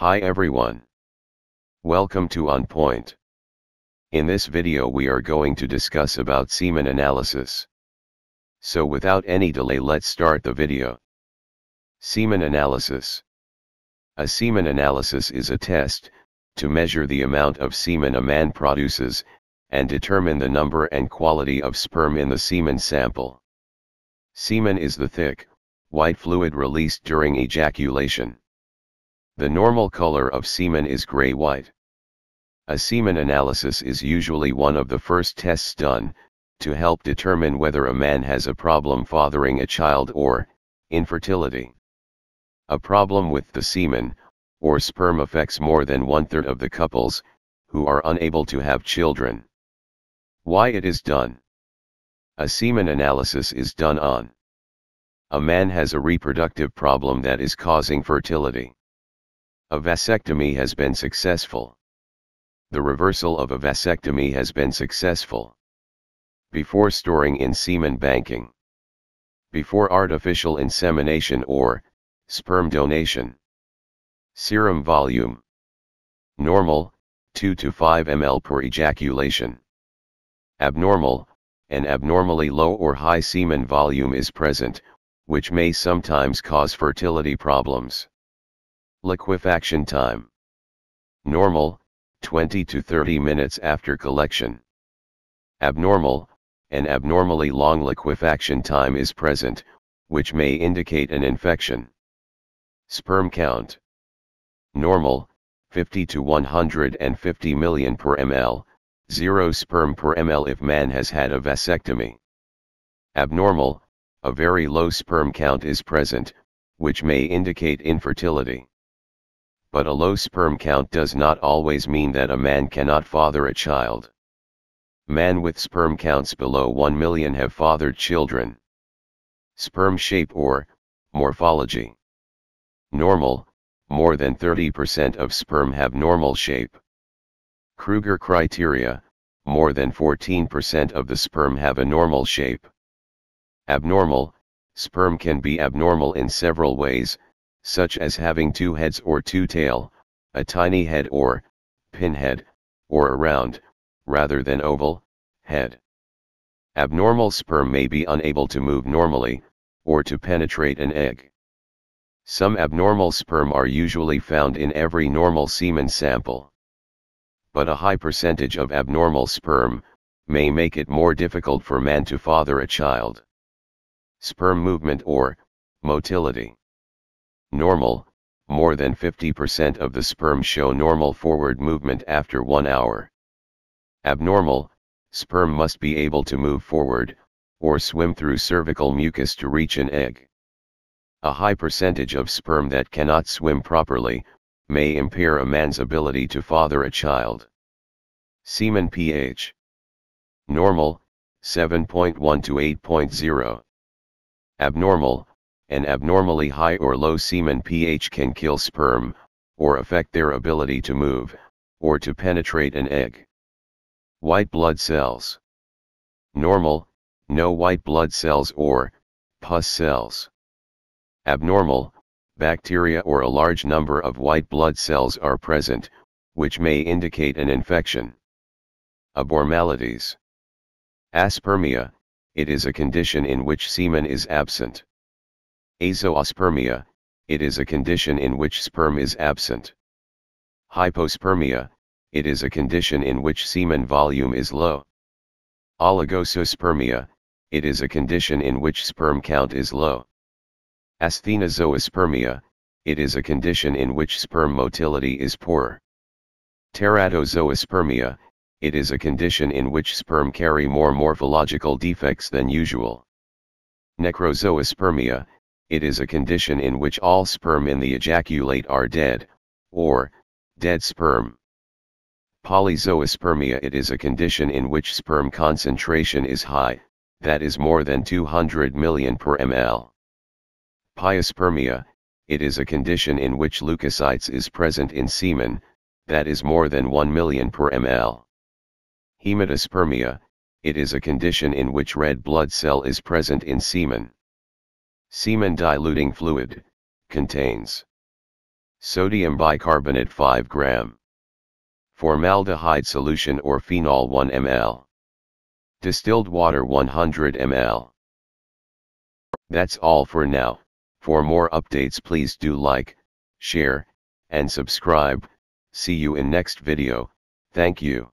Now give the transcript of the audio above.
Hi everyone. Welcome to On Point. In this video we are going to discuss about semen analysis. So without any delay let's start the video. Semen analysis. A semen analysis is a test, to measure the amount of semen a man produces, and determine the number and quality of sperm in the semen sample. Semen is the thick, white fluid released during ejaculation. The normal color of semen is gray-white. A semen analysis is usually one of the first tests done, to help determine whether a man has a problem fathering a child or, infertility. A problem with the semen, or sperm affects more than one-third of the couples, who are unable to have children. Why it is done? A semen analysis is done on. A man has a reproductive problem that is causing fertility. A vasectomy has been successful the reversal of a vasectomy has been successful. Before storing in semen banking. Before artificial insemination or, sperm donation. Semen volume. Normal, 2 to 5 ml per ejaculation. Abnormal, an abnormally low or high semen volume is present, which may sometimes cause fertility problems. Liquefaction time. Normal, 20 to 30 minutes after collection. Abnormal, an abnormally long liquefaction time is present, which may indicate an infection. Sperm count. Normal, 50 to 150 million per ml, 0 sperm per ml if man has had a vasectomy. Abnormal, a very low sperm count is present, which may indicate infertility but a low sperm count does not always mean that a man cannot father a child. Man with sperm counts below 1 million have fathered children. Sperm shape or, morphology. Normal, more than 30% of sperm have normal shape. Kruger criteria, more than 14% of the sperm have a normal shape. Abnormal, sperm can be abnormal in several ways, such as having two heads or two tail, a tiny head or, pinhead, or a round, rather than oval, head. Abnormal sperm may be unable to move normally, or to penetrate an egg. Some abnormal sperm are usually found in every normal semen sample. But a high percentage of abnormal sperm, may make it more difficult for man to father a child. Sperm movement or, motility. Normal, more than 50% of the sperm show normal forward movement after one hour. Abnormal, sperm must be able to move forward, or swim through cervical mucus to reach an egg. A high percentage of sperm that cannot swim properly, may impair a man's ability to father a child. Semen pH Normal, 7.1 to 8.0. Abnormal, an abnormally high or low semen pH can kill sperm, or affect their ability to move, or to penetrate an egg. White blood cells. Normal, no white blood cells or, pus cells. Abnormal, bacteria or a large number of white blood cells are present, which may indicate an infection. Abnormalities. Aspermia, it is a condition in which semen is absent. Azoospermia, it is a condition in which sperm is absent. Hypospermia, it is a condition in which semen volume is low. Oligozoospermia, it is a condition in which sperm count is low. Asthenozoospermia, it is a condition in which sperm motility is poor. Teratozoospermia, it is a condition in which sperm carry more morphological defects than usual. Necrozoospermia, it is a condition in which all sperm in the ejaculate are dead, or, dead sperm. Polyzoospermia It is a condition in which sperm concentration is high, that is more than 200 million per ml. Pyospermia, it is a condition in which leukocytes is present in semen, that is more than 1 million per ml. Hematospermia, it is a condition in which red blood cell is present in semen. Semen diluting fluid, contains Sodium bicarbonate 5 gram. Formaldehyde solution or phenol 1 ml. Distilled water 100 ml. That's all for now. For more updates please do like, share, and subscribe. See you in next video. Thank you.